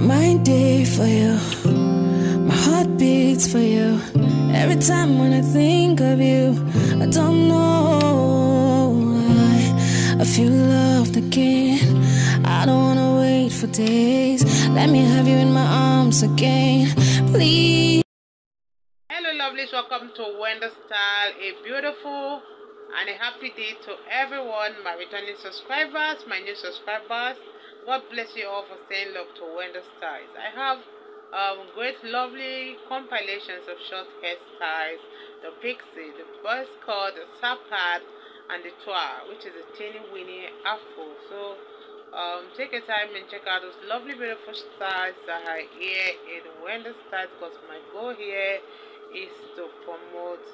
mind day for you. My heart beats for you. Every time when I think of you, I don't know why I feel loved again. I don't wanna wait for days. Let me have you in my arms again, please. Hello, lovelies. Welcome to Wendy Style. A beautiful and a happy day to everyone, my returning subscribers, my new subscribers. God bless you all for staying love to Wendy Styles. I have um, great, lovely compilations of short hairstyles, the pixie, the buzz cut, the sapat, and the TWA, which is a teeny weeny afro. So um, take your time and check out those lovely, beautiful styles that are here in Wendy Styles because my goal here is to promote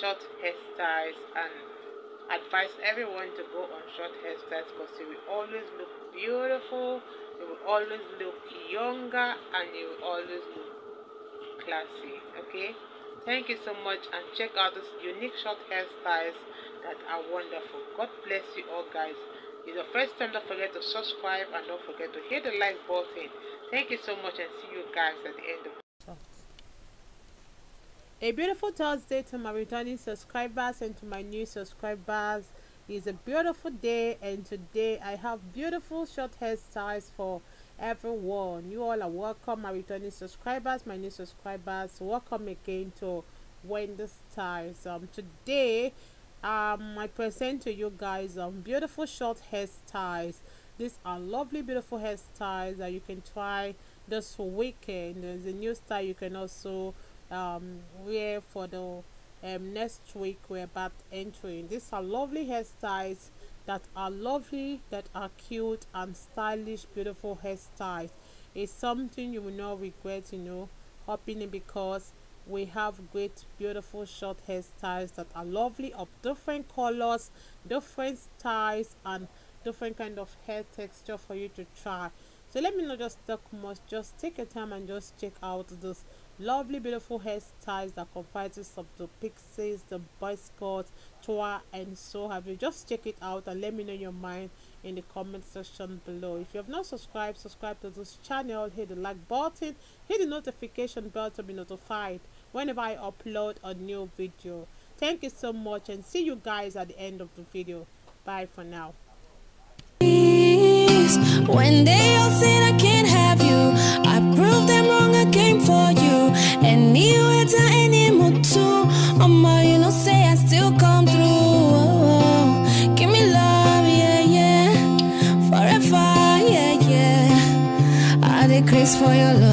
short hairstyles and advise everyone to go on short hairstyles because you will always look beautiful you will always look younger and you will always look classy okay? Thank you so much and check out these unique short hairstyles that are wonderful. God bless you all guys. If it's the first time don't forget to subscribe and don't forget to hit the like button. Thank you so much and see you guys at the end of a beautiful Thursday to my returning subscribers and to my new subscribers. It's a beautiful day and today I have beautiful short hairstyles for everyone. You all are welcome, my returning subscribers, my new subscribers. Welcome again to Wendy Styles. Um, today um, I present to you guys um beautiful short hairstyles. These are lovely, beautiful hairstyles that you can try this weekend. There's a new style you can also um wear for the um next week we're about entering these are lovely hairstyles that are lovely that are cute and stylish beautiful hairstyles. It's something you will not regret you know hopping in because we have great beautiful short hairstyles that are lovely of different colors different styles and different kind of hair texture for you to try so let me not just talk much just take your time and just check out this lovely beautiful hairstyles that comprises of the pixies the buzz cut tour and so have you. Just check it out and let me know your mind in the comment section below. If you have not subscribed subscribe to this channel. Hit the like button. Hit the notification bell to be notified whenever i upload a new video. Thank you so much and see you guys at the end of the video. Bye for now when they all said I can't have you, I proved them wrong. I came for you. Anywhere to any mood too. Mama, you know, say I still come through. Oh, give me love, yeah, yeah. Forever, yeah, yeah. I decrease for your love.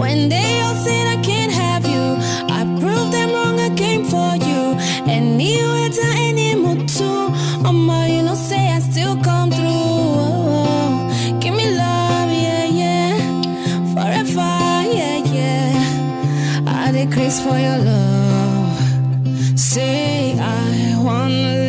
When they all said I can't have you, I proved them wrong, I came for you. And you were the animal too. oh my, you know, say I still come through. Oh, give me love, yeah, yeah. Forever, yeah, yeah. I decrease for your love. Say I want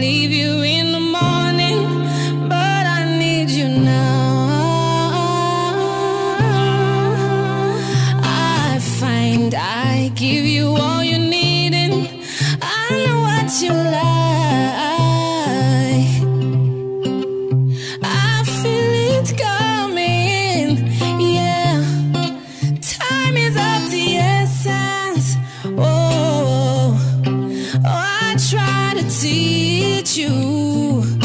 try to teach you.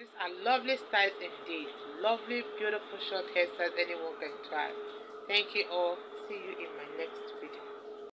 These are lovely styles indeed. Lovely, beautiful short hairstyles anyone can try. Thank you all. See you in